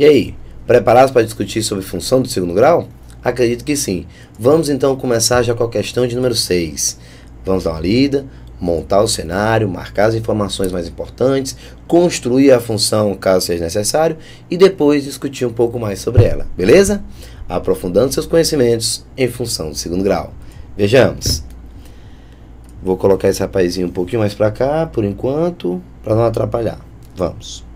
E aí, preparados para discutir sobre função do segundo grau? Acredito que sim. Vamos então começar já com a questão de número 6. Vamos dar uma lida, montar o cenário, marcar as informações mais importantes, construir a função caso seja necessário e depois discutir um pouco mais sobre ela, beleza? Aprofundando seus conhecimentos em função do segundo grau. Vejamos. Vou colocar esse rapazinho um pouquinho mais para cá, por enquanto, para não atrapalhar. Vamos.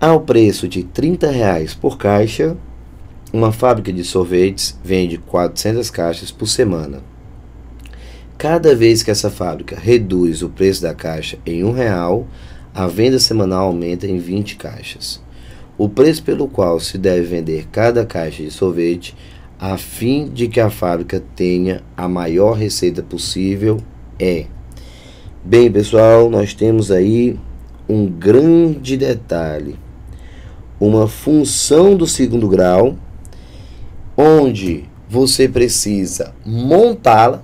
Ao preço de 30 reais por caixa, uma fábrica de sorvetes vende 400 caixas por semana. Cada vez que essa fábrica reduz o preço da caixa em um real, a venda semanal aumenta em 20 caixas. O preço pelo qual se deve vender cada caixa de sorvete a fim de que a fábrica tenha a maior receita possível é. Bem, pessoal, nós temos aí um grande detalhe. Uma função do segundo grau onde você precisa montá-la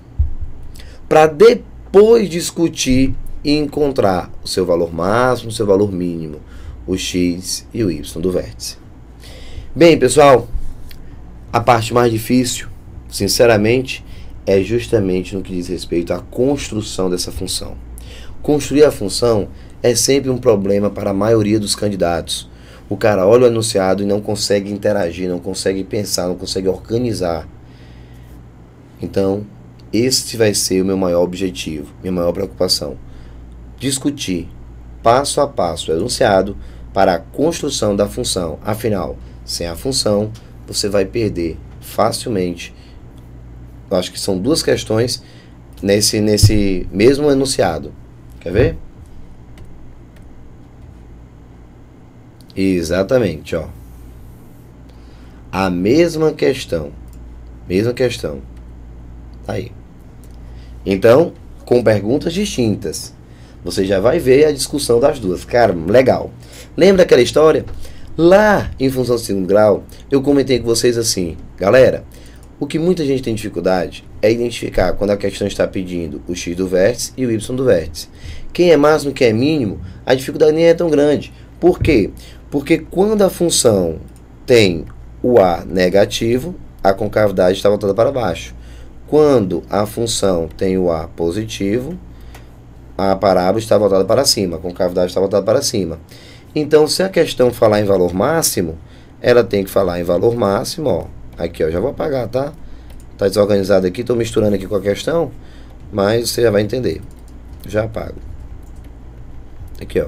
para depois discutir e encontrar o seu valor máximo, o seu valor mínimo, o x e o y do vértice. Bem, pessoal, a parte mais difícil, sinceramente, é justamente no que diz respeito à construção dessa função. Construir a função é sempre um problema para a maioria dos candidatos, o cara olha o enunciado e não consegue interagir, não consegue pensar, não consegue organizar. Então, esse vai ser o meu maior objetivo, minha maior preocupação. Discutir passo a passo o enunciado para a construção da função. Afinal, sem a função, você vai perder facilmente. Eu acho que são duas questões nesse, nesse mesmo enunciado. Quer ver? Exatamente, ó. A mesma questão. Mesma questão. Tá aí. Então, com perguntas distintas. Você já vai ver a discussão das duas. Cara, legal. Lembra aquela história? Lá em função do segundo grau, eu comentei com vocês assim, galera, o que muita gente tem dificuldade é identificar quando a questão está pedindo o x do vértice e o y do vértice. Quem é máximo, quem é mínimo, a dificuldade nem é tão grande. Por quê? Porque quando a função tem o A negativo, a concavidade está voltada para baixo. Quando a função tem o A positivo, a parábola está voltada para cima, a concavidade está voltada para cima. Então, se a questão falar em valor máximo, ela tem que falar em valor máximo, ó. Aqui, ó, já vou apagar, tá? Tá desorganizado aqui, estou misturando aqui com a questão, mas você já vai entender. Já apago. Aqui, ó.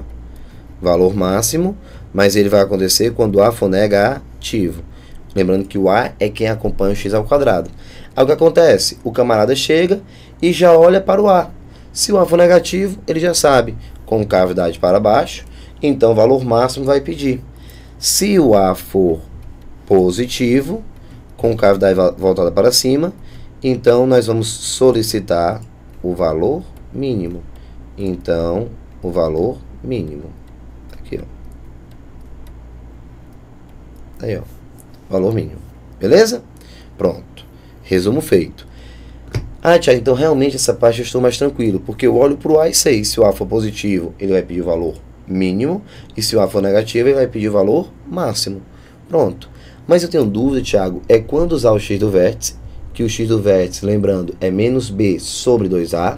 Valor máximo mas ele vai acontecer quando A for negativo. Lembrando que o A é quem acompanha o x ao quadrado. Aí o que acontece? O camarada chega e já olha para o A. Se o A for negativo, ele já sabe, com cavidade para baixo, então o valor máximo vai pedir. Se o A for positivo, com cavidade voltada para cima, então nós vamos solicitar o valor mínimo. Então, o valor mínimo. Aí, ó. Valor mínimo. Beleza? Pronto. Resumo feito. Ah, Tiago, então realmente essa parte eu estou mais tranquilo, porque eu olho para o A e sei, se o A for positivo, ele vai pedir o valor mínimo, e se o A for negativo, ele vai pedir o valor máximo. Pronto. Mas eu tenho dúvida, Tiago, é quando usar o x do vértice, que o x do vértice, lembrando, é menos b sobre 2a,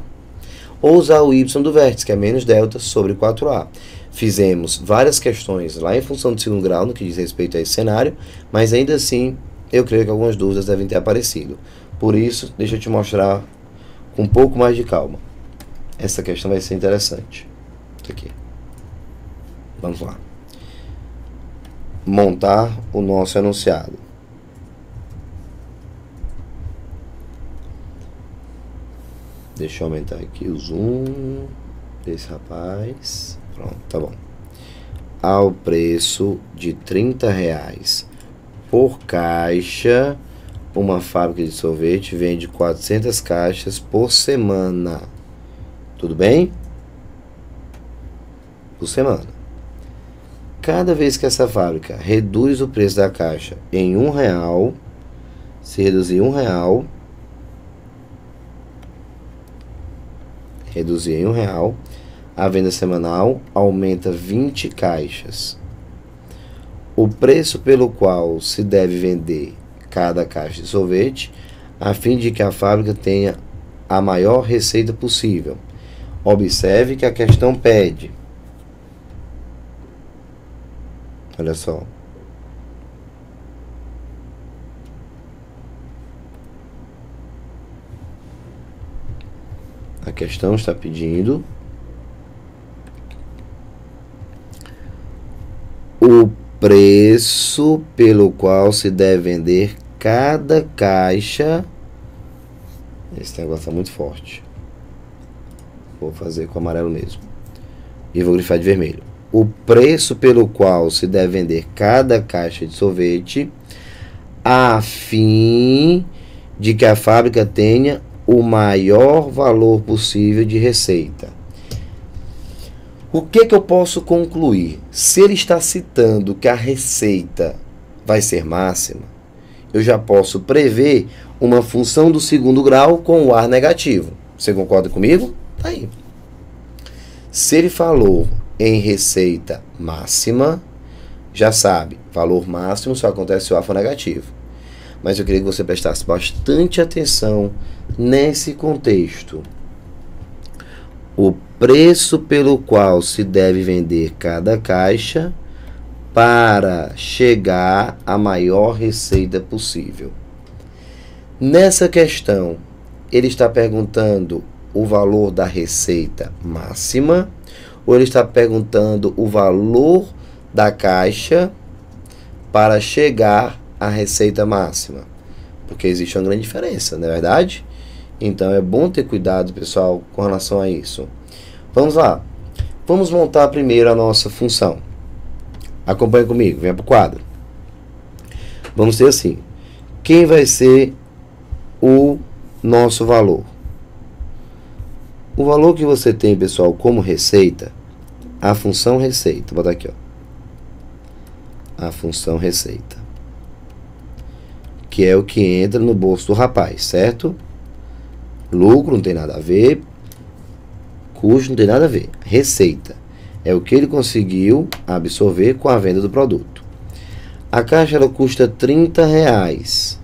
ou usar o y do vértice, que é menos delta sobre 4a. Fizemos várias questões lá em função do segundo grau, no que diz respeito a esse cenário, mas ainda assim eu creio que algumas dúvidas devem ter aparecido. Por isso, deixa eu te mostrar com um pouco mais de calma. Essa questão vai ser interessante. Isso aqui. Vamos lá. Montar o nosso enunciado. Deixa eu aumentar aqui o zoom desse rapaz. Pronto, tá bom. Ao preço de 30 reais por caixa, uma fábrica de sorvete vende 400 caixas por semana. Tudo bem? Por semana. Cada vez que essa fábrica reduz o preço da caixa em um real, se reduzir um real, reduzir em um real, a venda semanal aumenta 20 caixas. O preço pelo qual se deve vender cada caixa de sorvete, a fim de que a fábrica tenha a maior receita possível. Observe que a questão pede. Olha só. A questão está pedindo o preço pelo qual se deve vender cada caixa. Esse negócio é muito forte. Vou fazer com amarelo mesmo. E vou grifar de vermelho. O preço pelo qual se deve vender cada caixa de sorvete, a fim de que a fábrica tenha o maior valor possível de receita. O que, que eu posso concluir? Se ele está citando que a receita vai ser máxima, eu já posso prever uma função do segundo grau com o ar negativo. Você concorda comigo? Tá aí. Se ele falou em receita máxima, já sabe, valor máximo só acontece se o ar for negativo. Mas eu queria que você prestasse bastante atenção nesse contexto. O preço pelo qual se deve vender cada caixa para chegar à maior receita possível. Nessa questão, ele está perguntando o valor da receita máxima ou ele está perguntando o valor da caixa para chegar à receita máxima? Porque existe uma grande diferença, não é verdade? Então é bom ter cuidado, pessoal, com relação a isso. Vamos lá. Vamos montar primeiro a nossa função. Acompanhe comigo, venha para o quadro. Vamos ter assim: quem vai ser o nosso valor? O valor que você tem, pessoal, como receita, a função receita. Vou botar aqui, ó. A função receita. Que é o que entra no bolso do rapaz, certo? Lucro não tem nada a ver, Custo não tem nada a ver. Receita é o que ele conseguiu absorver com a venda do produto. A caixa ela custa 30 reais.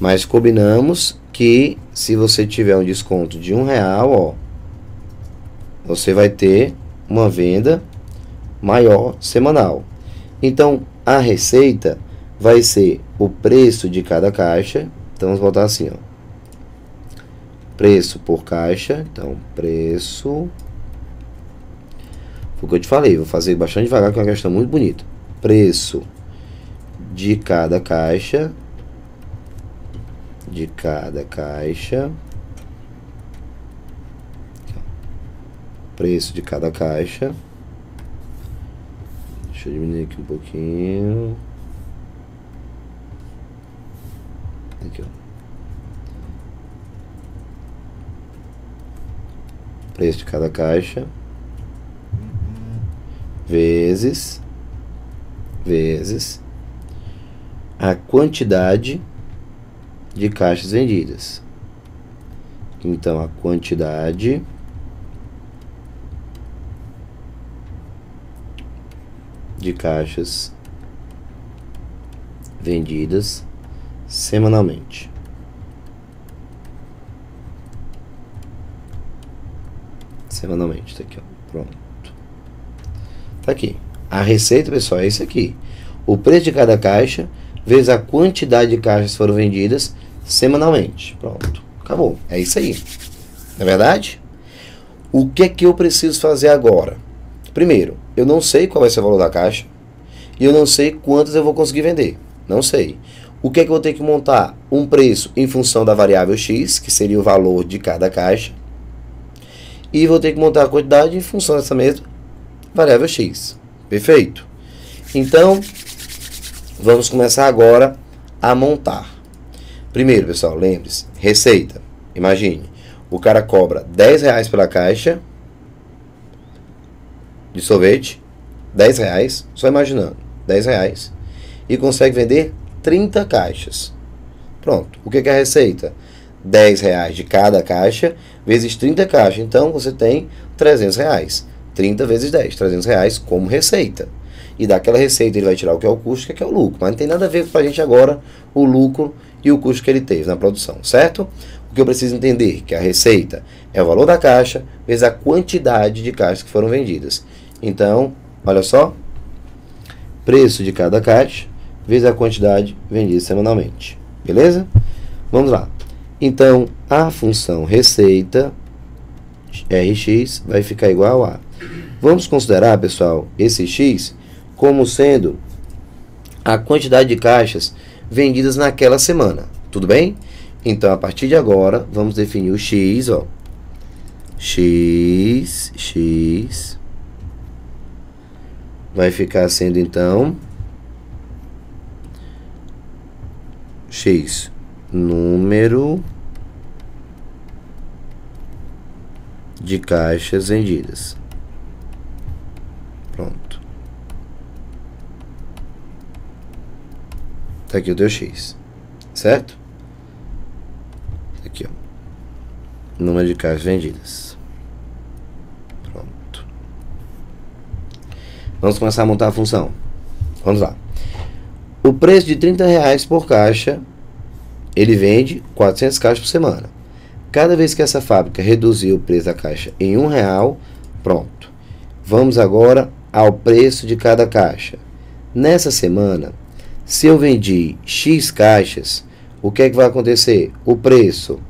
Mas combinamos que se você tiver um desconto de um real, ó, você vai ter uma venda maior semanal. Então a receita vai ser o preço de cada caixa. Então vamos botar assim, ó preço por caixa. Então, preço. Foi o que eu te falei, vou fazer bastante devagar, que é uma questão muito bonita. Preço de cada caixa. De cada caixa. Preço de cada caixa. Deixa eu diminuir aqui um pouquinho. Aqui, ó. Preço de cada caixa vezes vezes a quantidade de caixas vendidas. Então a quantidade de caixas vendidas semanalmente. Semanalmente. Tá aqui, ó. Pronto. Tá aqui. A receita, pessoal, é isso aqui. O preço de cada caixa vezes a quantidade de caixas foram vendidas semanalmente. Pronto. Acabou. É isso aí. Não é verdade? O que é que eu preciso fazer agora? Primeiro, eu não sei qual vai ser o valor da caixa e eu não sei quantas eu vou conseguir vender. Não sei. O que é que eu vou ter que montar? Um preço em função da variável x, que seria o valor de cada caixa e vou ter que montar a quantidade em função dessa mesma variável x. Perfeito? Então, vamos começar agora a montar. Primeiro, pessoal, lembre-se, receita. Imagine, o cara cobra 10 reais pela caixa de sorvete, 10 reais, só imaginando, 10 reais, e consegue vender 30 caixas. Pronto. O que é a receita? 10 reais de cada caixa, vezes 30 caixas. Então, você tem 300 reais. 30 vezes 10, 300 reais como receita. E daquela receita ele vai tirar o que é o custo, o que é o lucro. Mas não tem nada a ver com a gente agora o lucro e o custo que ele teve na produção, certo? O que eu preciso entender que a receita é o valor da caixa vezes a quantidade de caixas que foram vendidas. Então, olha só, preço de cada caixa vezes a quantidade vendida semanalmente. Beleza? Vamos lá. Então, a função receita Rx vai ficar igual a. Vamos considerar, pessoal, esse x como sendo a quantidade de caixas vendidas naquela semana. Tudo bem? Então, a partir de agora, vamos definir o x, ó. x, x vai ficar sendo então x número de caixas vendidas. Pronto. Tá aqui o teu x, certo? Aqui, ó. Número de caixas vendidas. Vamos começar a montar a função. Vamos lá. O preço de 30 reais por caixa, ele vende 400 caixas por semana. Cada vez que essa fábrica reduzir o preço da caixa em um real, pronto. Vamos agora ao preço de cada caixa. Nessa semana, se eu vendi X caixas, o que é que vai acontecer? O preço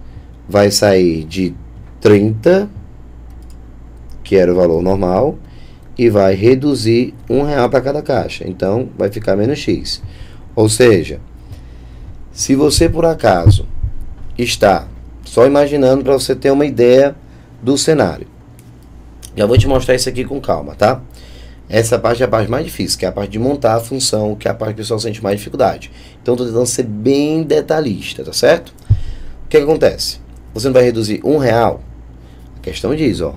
vai sair de 30, que era o valor normal, e vai reduzir um real para cada caixa. Então vai ficar menos x. Ou seja, se você por acaso está só imaginando para você ter uma ideia do cenário. Já vou te mostrar isso aqui com calma, tá? Essa parte é a parte mais difícil, que é a parte de montar a função, que é a parte que o pessoal sente mais dificuldade. Então estou tentando ser bem detalhista, tá certo? O que, que acontece? Você não vai reduzir um real? A questão diz, ó.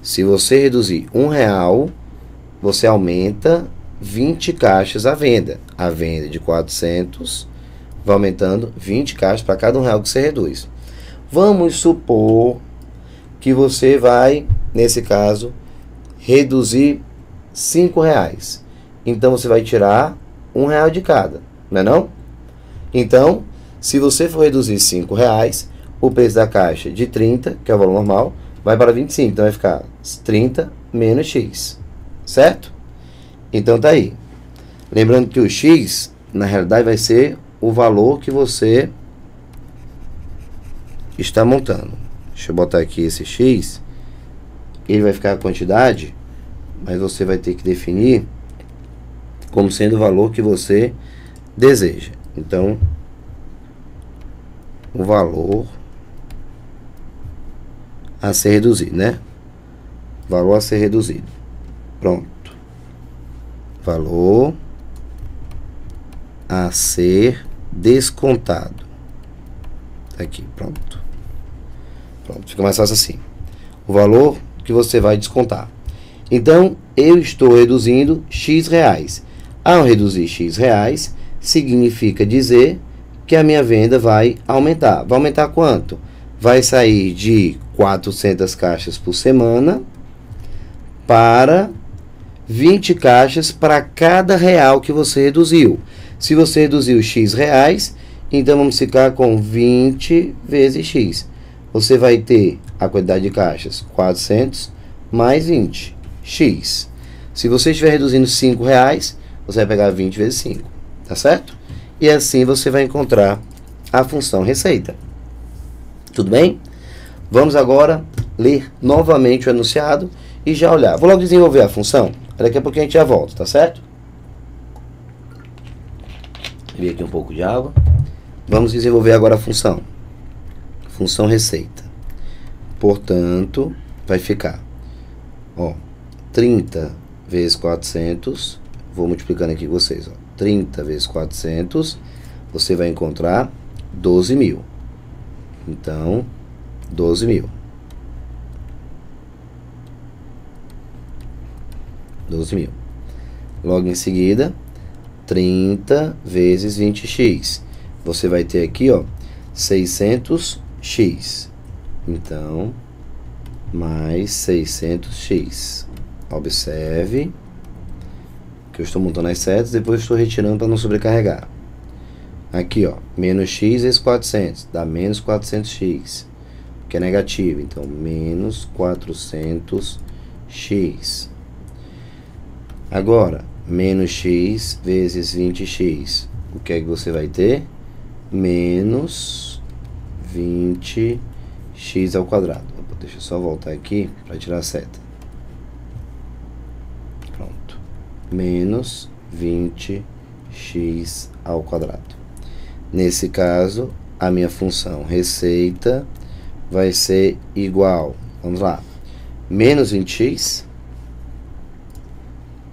Se você reduzir um real, você aumenta 20 caixas à venda. A venda de 400 vai aumentando 20 caixas para cada um real que você reduz. Vamos supor que você vai, nesse caso, reduzir 5 reais. Então você vai tirar um real de cada, não é não? Então, se você for reduzir 5 reais, o preço da caixa de 30, que é o valor normal, vai para 25. Então vai ficar 30 menos x. Certo? Então tá aí. Lembrando que o x, na realidade, vai ser o valor que você está montando. Deixa eu botar aqui esse x. Ele vai ficar a quantidade, mas você vai ter que definir como sendo o valor que você deseja. Então, o valor a ser reduzido, né? Valor a ser reduzido. Pronto. Valor a ser descontado. Tá aqui, pronto. Pronto, fica mais fácil assim. O valor que você vai descontar. Então, eu estou reduzindo X reais. Ao reduzir X reais, significa dizer que a minha venda vai aumentar. Vai aumentar quanto? Vai sair de 400 caixas por semana para 20 caixas para cada real que você reduziu. Se você reduziu X reais, então vamos ficar com 20 vezes X. Você vai ter a quantidade de caixas 400 mais 20, X. Se você estiver reduzindo 5 reais, você vai pegar 20 vezes 5, tá certo? E assim você vai encontrar a função receita. Tudo bem? Vamos agora ler novamente o enunciado e já olhar. Vou logo desenvolver a função. Daqui a pouco a gente já volta, tá certo? Vi aqui um pouco de água. Vamos desenvolver agora a função. Função receita. Portanto, vai ficar ó, 30 vezes 400. Vou multiplicando aqui com vocês. Ó, 30 vezes 400, você vai encontrar 12 mil. Então, 12 mil. 12 mil. Logo em seguida, 30 vezes 20x. Você vai ter aqui, ó, 600x. Então, mais 600x. Observe que eu estou montando as setas, depois estou retirando para não sobrecarregar. Aqui, ó, menos x vezes 400, dá menos 400x, que é negativo. Então, menos 400x. Agora, menos x vezes 20x. O que é que você vai ter? Menos 20x ao quadrado. Deixa eu só voltar aqui para tirar a seta. Pronto. Menos 20x ao quadrado. Nesse caso, a minha função receita vai ser igual, vamos lá, menos 20x,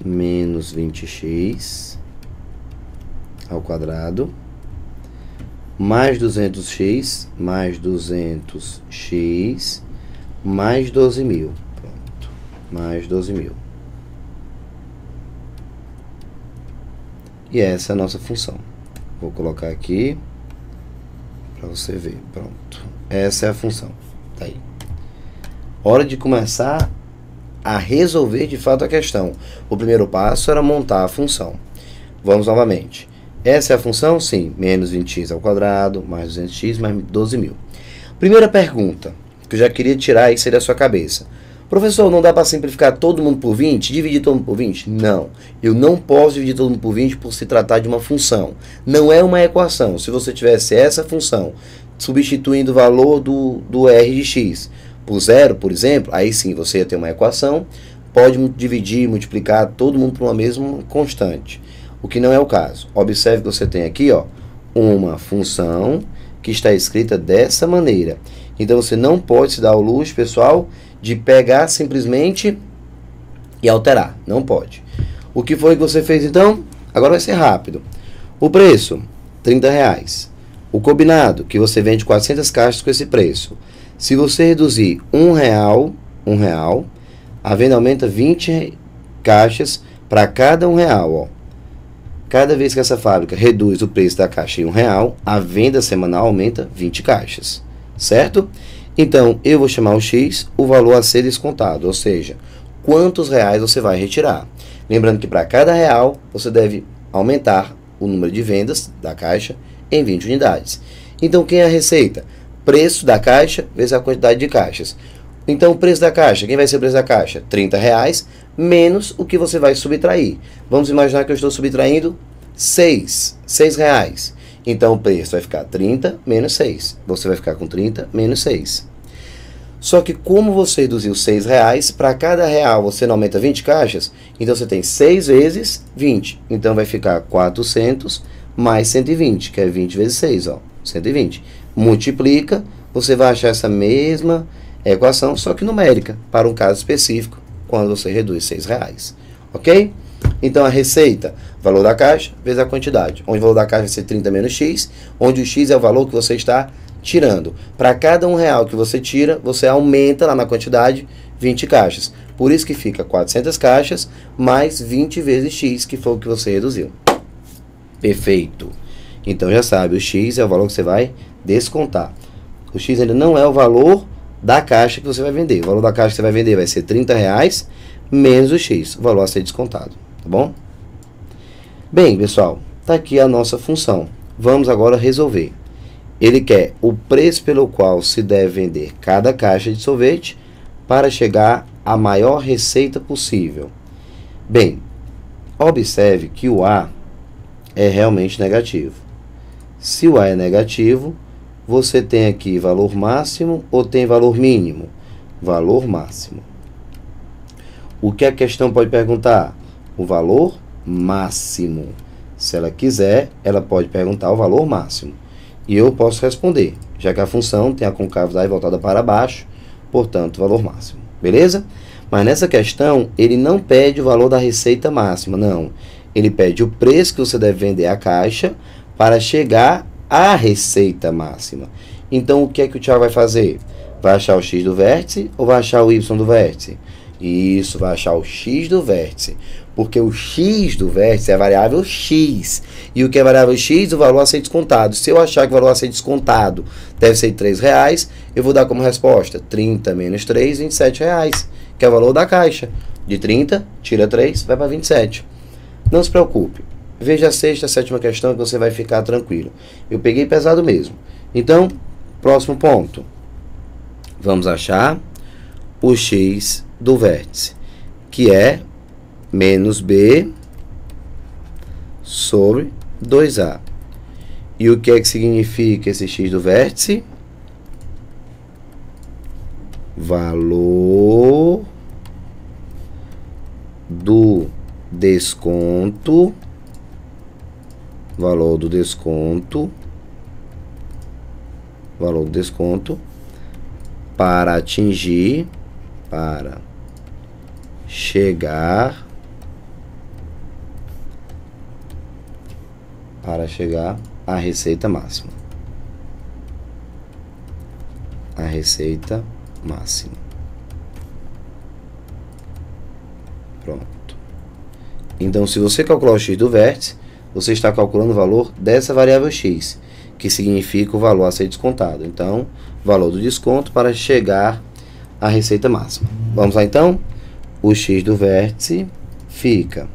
menos 20x ao quadrado, mais 200x, mais 200x, mais 12 mil. Pronto, mais 12 mil. E essa é a nossa função. Vou colocar aqui para você ver. Pronto. Essa é a função. Tá aí. Hora de começar a resolver de fato a questão. O primeiro passo era montar a função. Vamos novamente. Essa é a função? Sim. Menos 20x ao quadrado, mais 200x, mais 12 mil. Primeira pergunta, que eu já queria tirar seria da sua cabeça. Professor, não dá para simplificar todo mundo por 20? Dividir todo mundo por 20? Não. Eu não posso dividir todo mundo por 20 por se tratar de uma função. Não é uma equação. Se você tivesse essa função substituindo o valor do, do r de x por zero, por exemplo, aí sim você ia ter uma equação, pode dividir, multiplicar todo mundo por uma mesma constante. O que não é o caso. Observe que você tem aqui ó, uma função que está escrita dessa maneira. Então você não pode se dar ao luxo, pessoal, de pegar simplesmente e alterar. Não pode. O que foi que você fez então? Agora vai ser rápido. O preço, 30 reais. O combinado, que você vende 400 caixas com esse preço. Se você reduzir um real, um real, a venda aumenta 20 caixas para cada um real. Ó. Cada vez que essa fábrica reduz o preço da caixa em um real, a venda semanal aumenta 20 caixas, certo? Então, eu vou chamar o X o valor a ser descontado, ou seja, quantos reais você vai retirar. Lembrando que para cada real, você deve aumentar o número de vendas da caixa em 20 unidades. Então, quem é a receita? Preço da caixa vezes a quantidade de caixas. Então, o preço da caixa, quem vai ser o preço da caixa? 30 reais menos o que você vai subtrair. Vamos imaginar que eu estou subtraindo 6, 6 reais. Então o preço vai ficar 30 menos 6. Você vai ficar com 30 menos 6. Só que como você reduziu 6 reais, para cada real você não aumenta 20 caixas, então você tem 6 vezes 20. Então vai ficar 400 mais 120, que é 20 vezes 6, ó, 120. Multiplica, você vai achar essa mesma equação, só que numérica, para um caso específico, quando você reduz 6 reais. Ok? Então a receita, valor da caixa vezes a quantidade. Onde o valor da caixa vai ser 30 menos x, onde o x é o valor que você está tirando. Para cada um real que você tira, você aumenta lá na quantidade 20 caixas. Por isso que fica 400 caixas mais 20 vezes x, que foi o que você reduziu. Perfeito. Então já sabe, o x é o valor que você vai descontar. O x ainda não é o valor da caixa que você vai vender. O valor da caixa que você vai vender vai ser 30 reais menos o x, o valor a ser descontado, tá bom? Bem, pessoal, tá aqui a nossa função. Vamos agora resolver. Ele quer o preço pelo qual se deve vender cada caixa de sorvete para chegar à maior receita possível. Bem, observe que o A é realmente negativo. Se o A é negativo, você tem aqui valor máximo ou tem valor mínimo? Valor máximo. O que a questão pode perguntar? O valor máximo. Se ela quiser, ela pode perguntar o valor máximo. E eu posso responder, já que a função tem a concavidade voltada para baixo, portanto, valor máximo. Beleza? Mas nessa questão, ele não pede o valor da receita máxima, não. Ele pede o preço que você deve vender a caixa para chegar à receita máxima. Então, o que é que o Tiago vai fazer? Vai achar o x do vértice ou vai achar o y do vértice? Isso, vai achar o x do vértice. Porque o x do vértice é a variável x. E o que é variável x? O valor a ser descontado. Se eu achar que o valor a ser descontado deve ser R$ reais, eu vou dar como resposta 30 menos 3, 27 reais, que é o valor da caixa. De 30, tira 3, vai para 27. Não se preocupe. Veja a sexta, a sétima questão que você vai ficar tranquilo. Eu peguei pesado mesmo. Então, próximo ponto. Vamos achar o x do vértice, que é menos b sobre 2a. E o que é que significa esse x do vértice? Valor do desconto, valor do desconto, valor do desconto para atingir, para chegar para chegar à receita máxima. A receita máxima. Pronto. Então, se você calcular o x do vértice, você está calculando o valor dessa variável x, que significa o valor a ser descontado. Então, valor do desconto para chegar à receita máxima. Vamos lá então? O x do vértice fica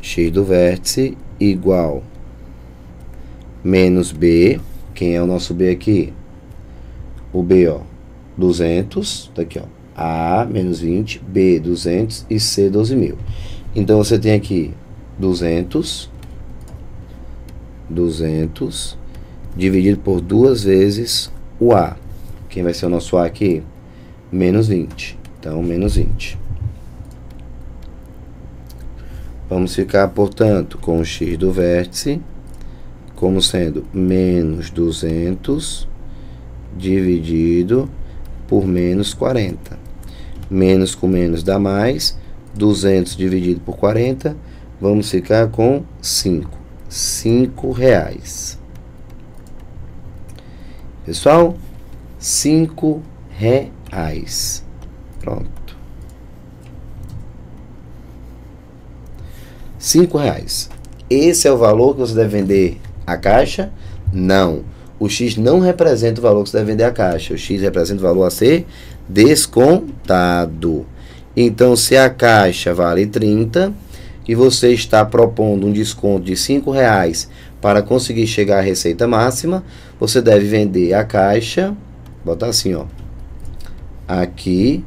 x do vértice igual menos B, quem é o nosso B aqui? O B, ó, 200, tá aqui, ó, A menos 20, B 200 e C 12 mil. Então você tem aqui 200, 200 dividido por duas vezes o A. Quem vai ser o nosso A aqui? Menos 20. Então, menos 20. Vamos ficar, portanto, com o x do vértice como sendo menos 200 dividido por menos 40. Menos com menos dá mais. 200 dividido por 40, vamos ficar com 5. 5 reais. Pessoal, 5 reais. Pronto. cinco reais. Esse é o valor que você deve vender a caixa? Não. O X não representa o valor que você deve vender a caixa. O X representa o valor a ser descontado. Então, se a caixa vale 30 e você está propondo um desconto de cinco reais para conseguir chegar à receita máxima, você deve vender a caixa, botar assim, ó. Aqui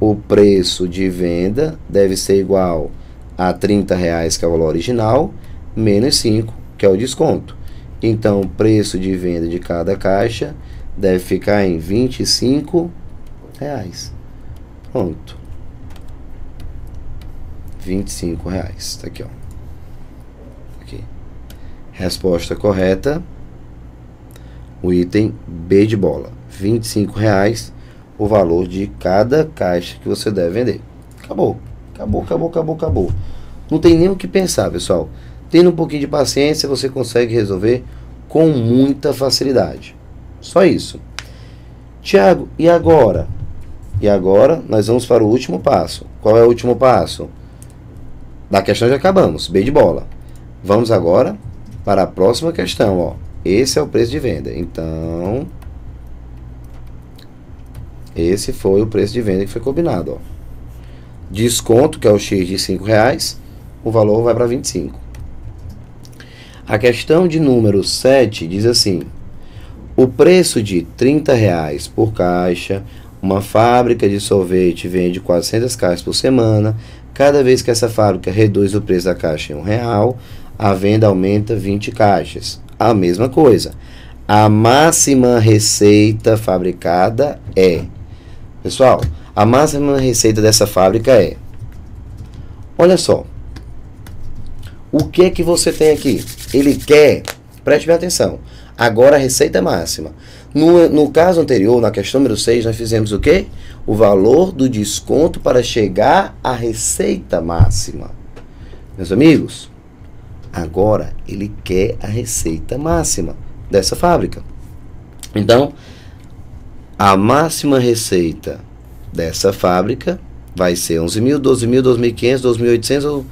o preço de venda deve ser igual a 30 reais, que é o valor original, menos 5, que é o desconto. Então, o preço de venda de cada caixa deve ficar em 25 reais. Pronto. 25 reais. Tá aqui, ó. Aqui. Resposta correta. O item B de bola. 25 reais o valor de cada caixa que você deve vender. Acabou. Acabou, acabou, acabou, acabou. Não tem nem o que pensar, pessoal. Tendo um pouquinho de paciência, você consegue resolver com muita facilidade. Só isso. Tiago, e agora? E agora nós vamos para o último passo. Qual é o último passo? Da questão já acabamos, B de bola. Vamos agora para a próxima questão, ó. Esse é o preço de venda. Então, esse foi o preço de venda que foi combinado, ó desconto, que é o X de 5 reais, o valor vai para 25. A questão de número 7 diz assim: o preço de 30 reais por caixa, uma fábrica de sorvete vende 400 caixas por semana. Cada vez que essa fábrica reduz o preço da caixa em um real, a venda aumenta 20 caixas. A mesma coisa. A máxima receita fabricada é. Pessoal, a máxima receita dessa fábrica é: Olha só. O que é que você tem aqui? Ele quer, preste bem atenção. Agora a receita máxima. No, no caso anterior, na questão número 6, nós fizemos o quê? O valor do desconto para chegar à receita máxima. Meus amigos, agora ele quer a receita máxima dessa fábrica. Então, a máxima receita dessa fábrica vai ser 11.000, 12.000, 2.500, 2.800 ou,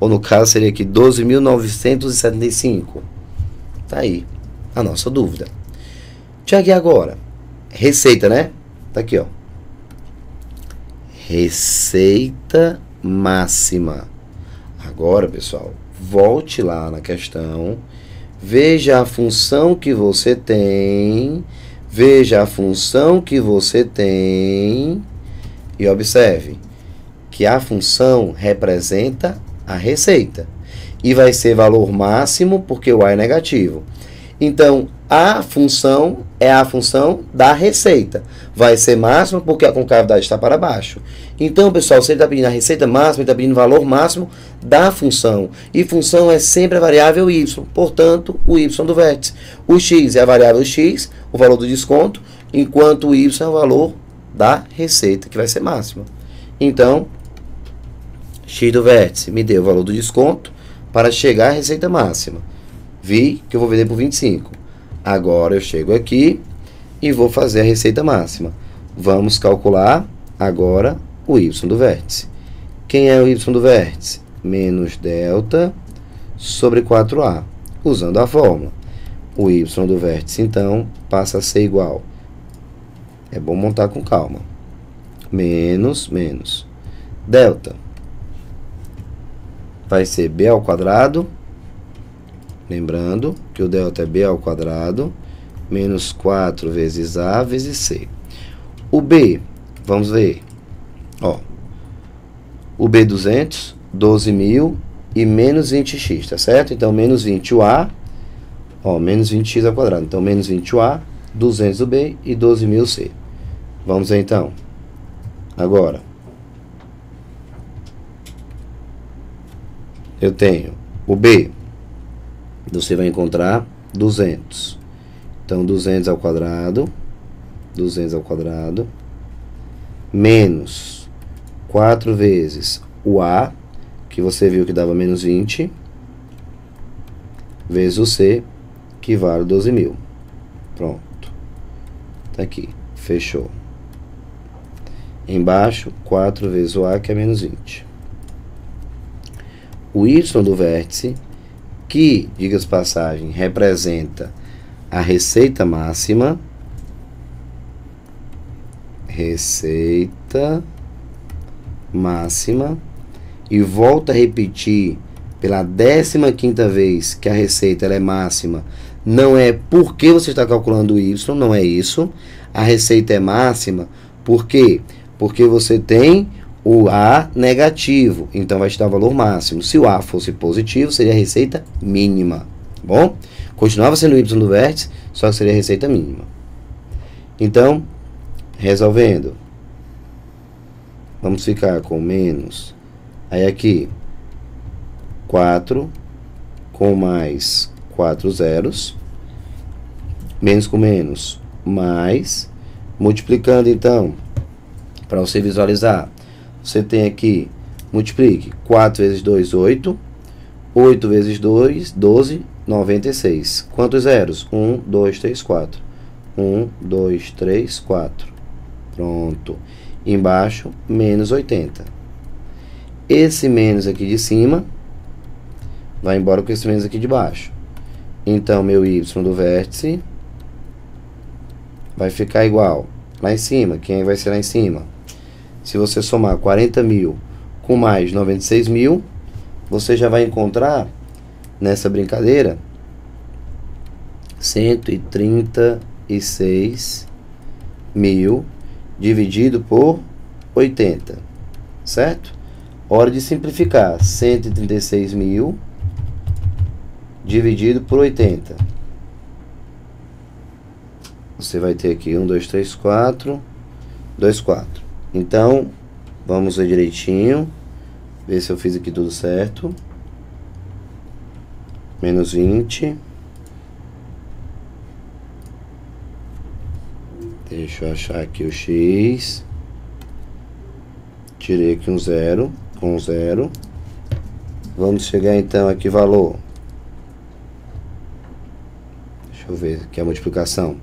ou no caso seria aqui 12.975. Tá aí a nossa dúvida. Tiago, e agora? Receita, né? Tá aqui, ó. Receita máxima. Agora, pessoal, volte lá na questão, veja a função que você tem, veja a função que você tem e observe que a função representa a receita e vai ser valor máximo porque o A é negativo. Então, a função é a função da receita. Vai ser máxima porque a concavidade está para baixo. Então, pessoal, se ele está pedindo a receita máxima, ele está pedindo o valor máximo da função. E função é sempre a variável y, portanto, o y do vértice. O x é a variável x, o valor do desconto, enquanto o y é o valor da receita, que vai ser máxima. Então, x do vértice me deu o valor do desconto para chegar à receita máxima vi que eu vou vender por 25. Agora eu chego aqui e vou fazer a receita máxima. Vamos calcular agora o y do vértice. Quem é o y do vértice? Menos delta sobre 4a, usando a fórmula. O y do vértice, então, passa a ser igual. É bom montar com calma. Menos, menos. Delta vai ser b ao quadrado Lembrando que o delta é b ao quadrado menos 4 vezes a vezes c. O b, vamos ver. Ó, o b200, 12.000 e menos 20x, tá certo? Então, menos 20 o a, ó, menos 20x ao quadrado. Então, menos 20 o a, 200 o b e 12.000 c. Vamos ver, então. Agora, eu tenho o b você vai encontrar 200. Então, 200 ao quadrado, 200 ao quadrado, menos 4 vezes o A, que você viu que dava menos 20, vezes o C, que vale 12 mil. Pronto. Tá aqui. Fechou. Embaixo, 4 vezes o A, que é menos 20. O Y do vértice que, diga-se passagem, representa a receita máxima, receita máxima, e volta a repetir pela 15 quinta vez que a receita é máxima, não é porque você está calculando Y, não é isso. A receita é máxima, por quê? Porque você tem o A negativo, então vai te dar o valor máximo. Se o A fosse positivo, seria a receita mínima, tá bom? Continuava sendo o Y do vértice, só que seria a receita mínima. Então, resolvendo, vamos ficar com menos, aí aqui, 4 com mais 4 zeros, menos com menos, mais, multiplicando então, para você visualizar, você tem aqui, multiplique 4 vezes 2, 8. 8 vezes 2, 12, 96. Quantos zeros? 1, 2, 3, 4. 1, 2, 3, 4. Pronto. Embaixo, menos 80. Esse menos aqui de cima vai embora com esse menos aqui de baixo. Então, meu y do vértice vai ficar igual. Lá em cima, quem vai ser lá em cima? Se você somar 40 mil com mais 96 mil, você já vai encontrar nessa brincadeira 136 mil dividido por 80, certo? Hora de simplificar. 136 mil dividido por 80. Você vai ter aqui 1, 2, 3, 4, 2, 4. Então, vamos ver direitinho. Ver se eu fiz aqui tudo certo. Menos 20. Deixa eu achar aqui o X. Tirei aqui um zero. Com um zero. Vamos chegar então aqui valor. Deixa eu ver aqui a multiplicação.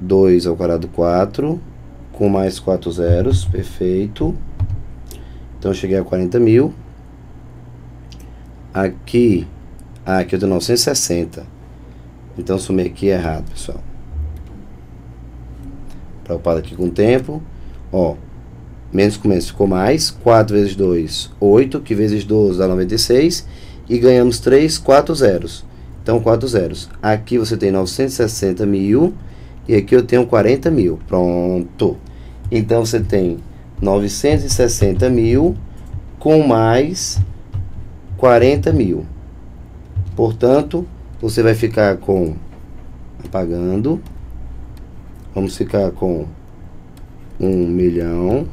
2 ao quadrado 4 com mais quatro zeros, perfeito. Então eu cheguei a 40 mil. Aqui, ah, aqui eu tenho 960. Então sumei aqui errado, pessoal. Preocupado aqui com o tempo. Ó, menos com menos ficou mais. 4 vezes 2, 8, que vezes 12 dá 96. E ganhamos 3, 4 zeros. Então, 4 zeros. Aqui você tem 960 mil. E aqui eu tenho 40 mil. Pronto. Então, você tem 960 mil com mais 40 mil. Portanto, você vai ficar com apagando. Vamos ficar com 1 milhão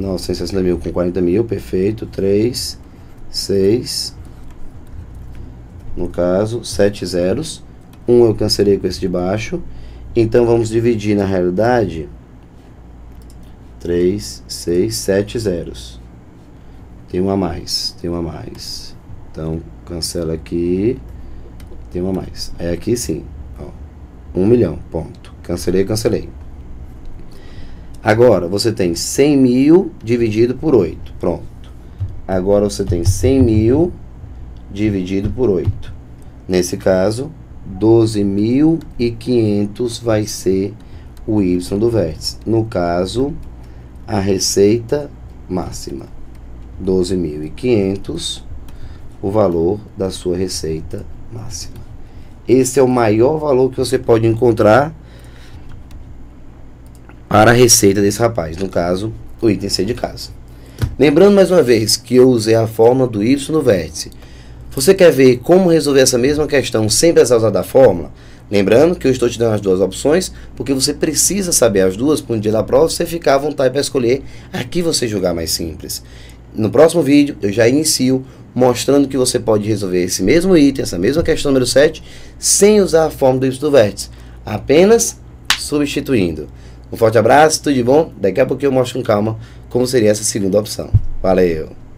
960 mil com 40 mil, perfeito. 3, 6, no caso, 7 zeros. 1 eu cancelei com esse de baixo. Então vamos dividir na realidade 3, 6, 7 zeros. Tem um a mais, tem um a mais. Então cancela aqui, tem uma a mais. Aí aqui sim, ó, 1 milhão, ponto. Cancelei, cancelei. Agora você tem 100 mil dividido por 8. Pronto. Agora você tem 100 mil dividido por 8. Nesse caso, 12.500 vai ser o y do vértice. No caso, a receita máxima. 12.500, o valor da sua receita máxima. Esse é o maior valor que você pode encontrar para a receita desse rapaz, no caso, o item C de casa. Lembrando mais uma vez que eu usei a fórmula do y no vértice. Você quer ver como resolver essa mesma questão sem precisar usar da fórmula? Lembrando que eu estou te dando as duas opções, porque você precisa saber as duas para o dia da prova, você ficar à vontade para escolher a que você julgar mais simples. No próximo vídeo, eu já inicio mostrando que você pode resolver esse mesmo item, essa mesma questão número 7, sem usar a fórmula do y do vértice, apenas substituindo. Um forte abraço, tudo de bom. Daqui a pouco eu mostro com calma como seria essa segunda opção. Valeu!